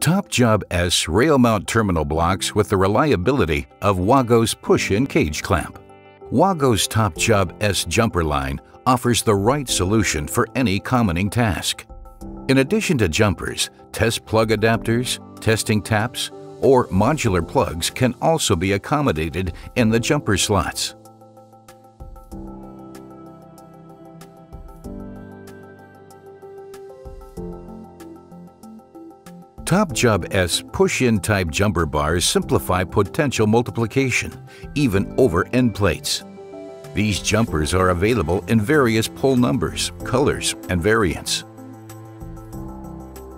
Top Job S rail mount terminal blocks with the reliability of Wago's push-in cage clamp. Wago's Top Job S jumper line offers the right solution for any commoning task. In addition to jumpers, test plug adapters, testing taps, or modular plugs can also be accommodated in the jumper slots. Top Job S push-in type jumper bars simplify potential multiplication, even over end plates. These jumpers are available in various pole numbers, colors, and variants.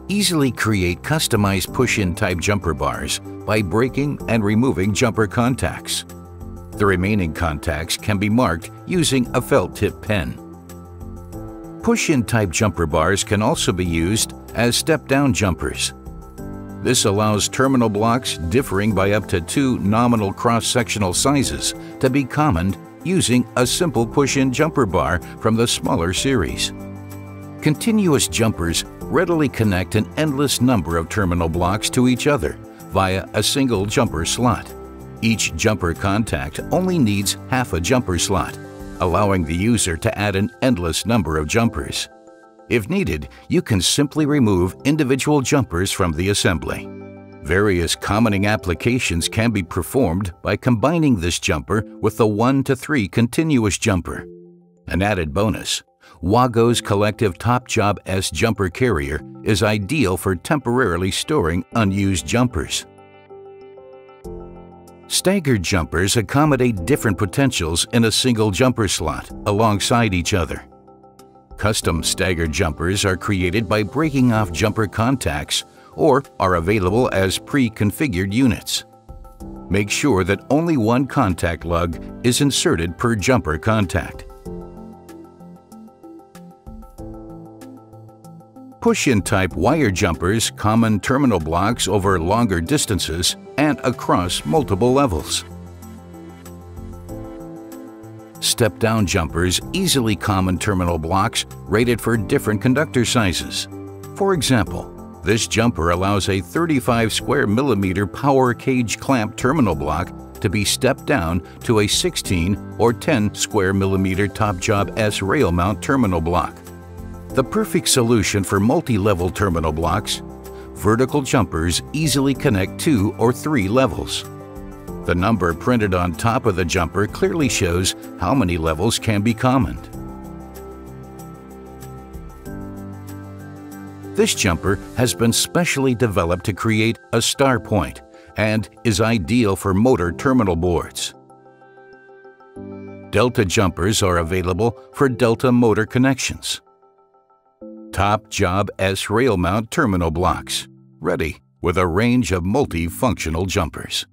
Easily create customized push-in type jumper bars by breaking and removing jumper contacts. The remaining contacts can be marked using a felt tip pen. Push-in type jumper bars can also be used as step-down jumpers. This allows terminal blocks differing by up to two nominal cross-sectional sizes to be commoned using a simple push-in jumper bar from the smaller series. Continuous jumpers readily connect an endless number of terminal blocks to each other via a single jumper slot. Each jumper contact only needs half a jumper slot, allowing the user to add an endless number of jumpers. If needed, you can simply remove individual jumpers from the assembly. Various commoning applications can be performed by combining this jumper with the 1 to 3 continuous jumper. An added bonus, Wago's Collective Top Job S jumper carrier is ideal for temporarily storing unused jumpers. Staggered jumpers accommodate different potentials in a single jumper slot alongside each other. Custom staggered jumpers are created by breaking off jumper contacts or are available as pre-configured units. Make sure that only one contact lug is inserted per jumper contact. Push-in type wire jumpers common terminal blocks over longer distances and across multiple levels. Step-down jumpers easily common terminal blocks rated for different conductor sizes. For example, this jumper allows a 35 square millimeter power cage clamp terminal block to be stepped down to a 16 or 10 square millimeter Top Job S rail mount terminal block. The perfect solution for multi-level terminal blocks, vertical jumpers easily connect two or three levels. The number printed on top of the jumper clearly shows how many levels can be commoned. This jumper has been specially developed to create a star point and is ideal for motor terminal boards. Delta jumpers are available for Delta motor connections. Top Job S rail mount terminal blocks, ready with a range of multifunctional jumpers.